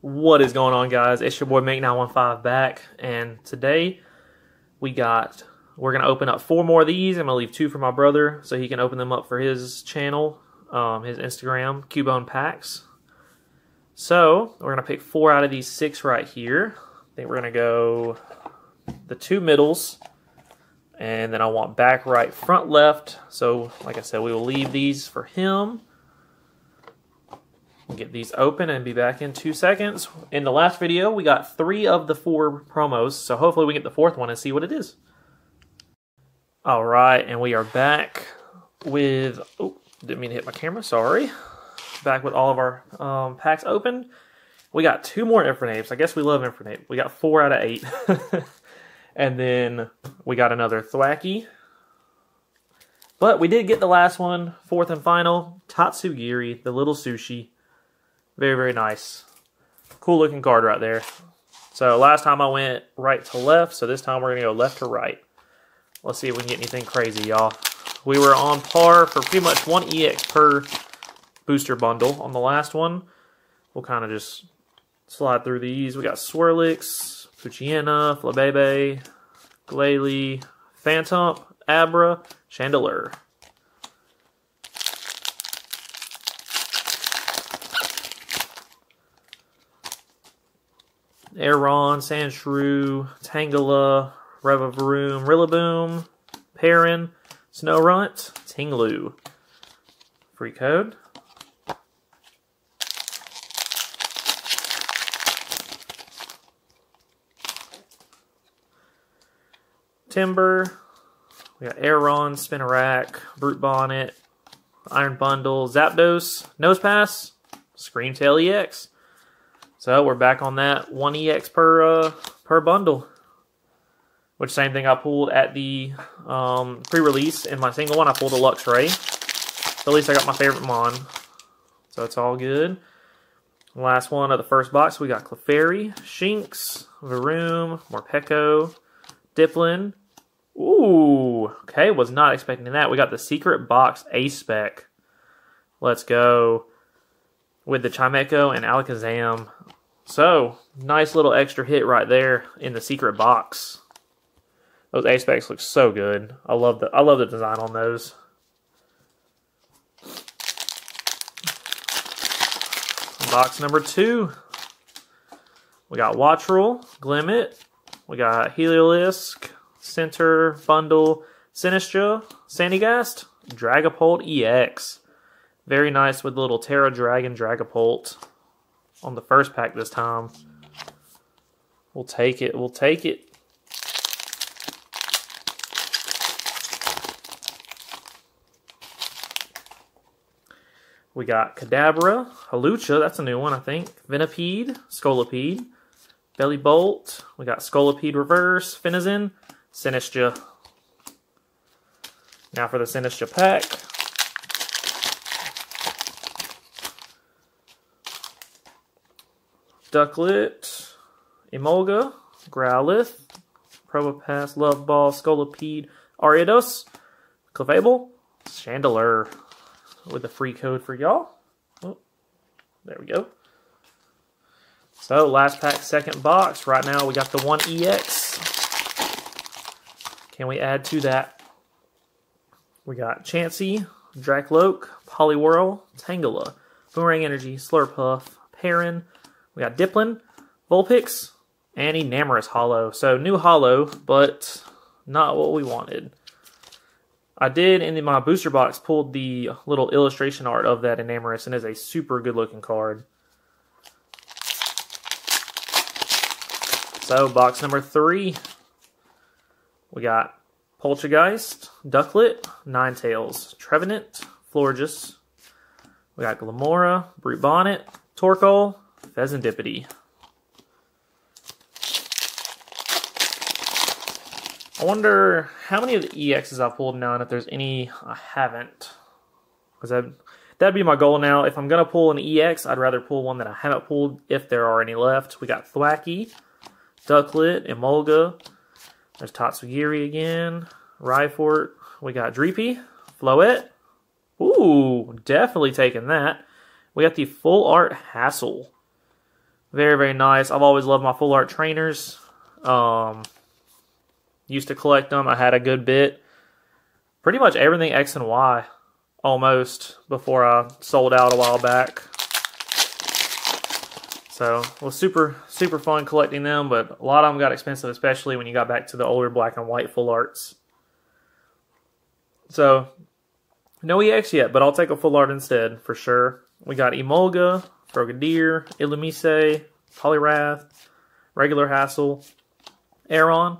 What is going on, guys? It's your boy Mick915 back, and today we got we're gonna open up four more of these. I'm gonna leave two for my brother so he can open them up for his channel, um, his Instagram, Cubone Packs. So we're gonna pick four out of these six right here. I think we're gonna go the two middles, and then I want back, right, front, left. So like I said, we will leave these for him. Get these open and be back in two seconds. In the last video, we got three of the four promos, so hopefully we get the fourth one and see what it is. All right, and we are back with, oh, didn't mean to hit my camera, sorry. Back with all of our um, packs open. We got two more Infernape. I guess we love Infernape. We got four out of eight. and then we got another Thwackey. But we did get the last one, fourth and final, Tatsugiri, the little sushi. Very, very nice. Cool looking card right there. So last time I went right to left, so this time we're going to go left to right. Let's see if we can get anything crazy, y'all. We were on par for pretty much one EX per booster bundle on the last one. We'll kind of just slide through these. We got Swirlix, Poochyena, Flabebe, Glalie, Phantump, Abra, Chandelure. Aron, Sandshrew, Tangela, Revavroom, Rillaboom, Perrin, Snorunt, Ting-Lu. Free code. Timburr. We got Aron, Spinarak, Brute Bonnet, Iron Bundle, Zapdos, Nosepass, Scream Tail EX. So we're back on that one EX per uh, per bundle. Which same thing I pulled at the um, pre-release in my single one. I pulled a Luxray. So at least I got my favorite Mon. So it's all good. Last one of the first box, we got Clefairy, Shinx, Varoom, Morpeko, Dipplin. Ooh, okay, was not expecting that. We got the Secret Box ACE SPEC. Let's go. With the Chimecho and Alakazam. So, nice little extra hit right there in the Secret Box. Those ACE SPECs look so good. I love the I love the design on those. Box number two. We got Wattrel, Glimmet. We got Heliolisk, Center, Bundle, Sinistcha, Sandygast, Dragapult EX. Very nice with the little Tera Dragon Dragapult on the first pack this time. We'll take it. We'll take it. We got Kadabra, Hawlucha, that's a new one, I think. Venipede, Scolipede, Bellibolt. We got Scolipede Reverse, Finizen, Sinistcha. Now for the Sinistcha pack. Ducklett, Emolga, Growlithe, Probopass, Love Ball, Scolipede, Ariados, Clefable, Chandelure with a free code for y'all. Oh, there we go. So last pack, second box. Right now we got the one EX. Can we add to that? We got Chansey, Drakloak, Poliwhirl, Tangela, Boomerang Energy, Slurpuff, Perrin. We got Dipplin, Vulpix, and Enamorus Holo. So new Holo, but not what we wanted. I did in my booster box pulled the little illustration art of that Enamorus and is a super good looking card. So box number three, we got Poltchageist, Ducklett, Ninetales, Trevenant, Florges. We got Glimmora, Brute Bonnet, Torkoal, Fezandipiti. I wonder how many of the EXs I've pulled now and if there's any I haven't. Because that, that'd be my goal now. If I'm going to pull an EX, I'd rather pull one that I haven't pulled if there are any left. We got Thwackey, Ducklett, Emolga. There's Tatsugiri again. Rhyhorn. We got Dreepy, Floette. Ooh, definitely taking that. We got the Full Art Hassel. Very, very nice. I've always loved my full art trainers. Um, used to collect them. I had a good bit. Pretty much everything X and Y almost before I sold out a while back. So it was super, super fun collecting them, but a lot of them got expensive, especially when you got back to the older black and white full arts. So, no EX yet, but I'll take a full art instead, for sure. We got Emolga, Frogadier, Illumise, Poliwrath, Regular Hassel, Aron.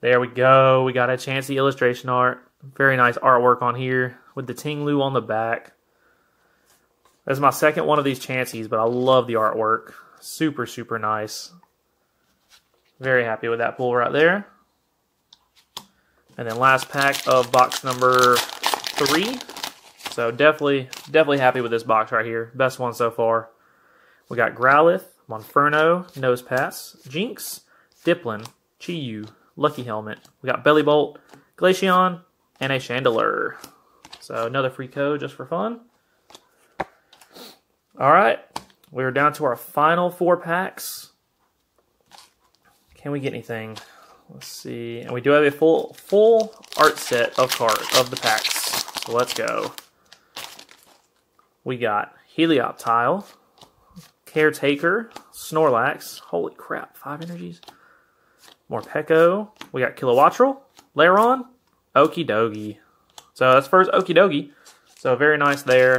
There we go. We got a Chansey illustration art. Very nice artwork on here with the Ting-Lu on the back. That's my second one of these Chanseys, but I love the artwork. Super, super nice. Very happy with that pull right there. And then last pack of box number three. So definitely, definitely happy with this box right here. Best one so far. We got Growlithe, Monferno, Nosepass, Jynx, Dipplin, Chi-Yu, Lucky Helmet. We got Bellibolt, Glaceon, and a Chandelure. So another free code just for fun. All right, we're down to our final four packs. Can we get anything? Let's see. And we do have a full full art set of cards of the packs. So let's go. We got Helioptile, Caretaker, Snorlax. Holy crap, five energies. More Morpeko. We got Kilowattrel, Lairon, Okidogi. So that's first Okidogi. So very nice there.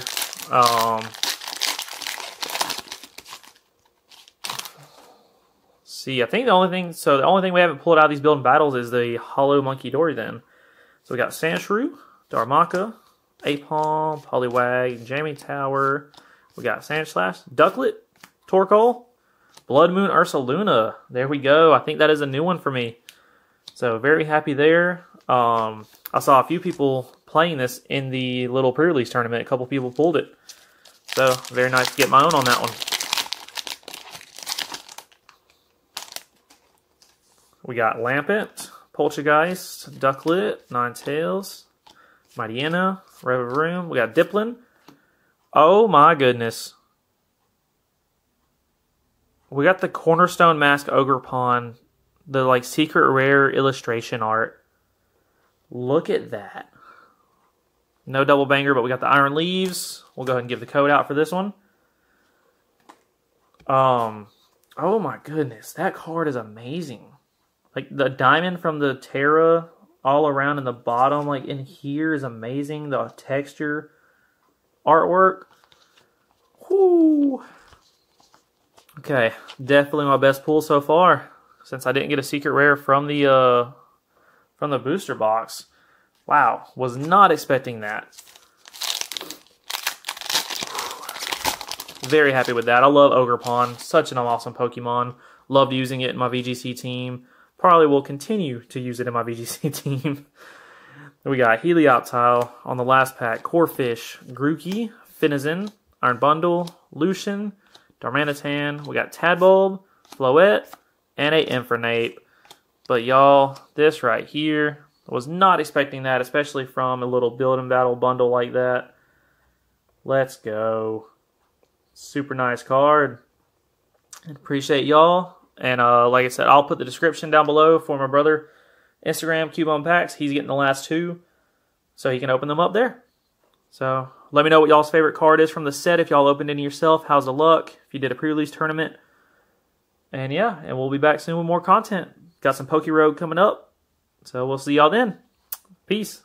Um, see, I think the only thing, so the only thing we haven't pulled out of these building battles is the Holo Munkidori then. So we got Sandshrew, Darumaka, Aipom, Poliwag, Jamming Tower. We got Sandslash, Ducklett, Torkoal, Blood Moon Ursaluna. There we go. I think that is a new one for me. So very happy there. Um, I saw a few people playing this in the little pre-release tournament. A couple people pulled it. So very nice to get my own on that one. We got Lampent, Poltchageist, Ducklett, Ninetales, Mightyena, Room. We got Dipplin. Oh my goodness. We got the Cornerstone Mask Ogerpon, the like secret rare illustration art. Look at that. No double banger, but we got the Iron Leaves. We'll go ahead and give the code out for this one. Um, oh my goodness, that card is amazing. Like the diamond from the Tera all around in the bottom, like in here is amazing. The texture, artwork. Whoo. Okay, definitely my best pull so far. Since I didn't get a secret rare from the uh, from the booster box. Wow, was not expecting that. Very happy with that. I love Ogerpon. Such an awesome Pokemon. Loved using it in my VGC team. Probably will continue to use it in my VGC team. we got Helioptile on the last pack. Corphish, Grookey, Finizen, Iron Bundle, Lucian, Darmanitan. We got Tadbulb, Floette, and a Infernape. But y'all, this right here, I was not expecting that, especially from a little build and battle bundle like that. Let's go. Super nice card. Appreciate y'all. And uh, like I said, I'll put the description down below for my brother Instagram, Cube Packs. He's getting the last two, so he can open them up there. So let me know what y'all's favorite card is from the set. If y'all opened any yourself, how's the luck? If you did a pre-release tournament. And yeah, and we'll be back soon with more content. Got some Poke Rogue coming up. So we'll see y'all then. Peace.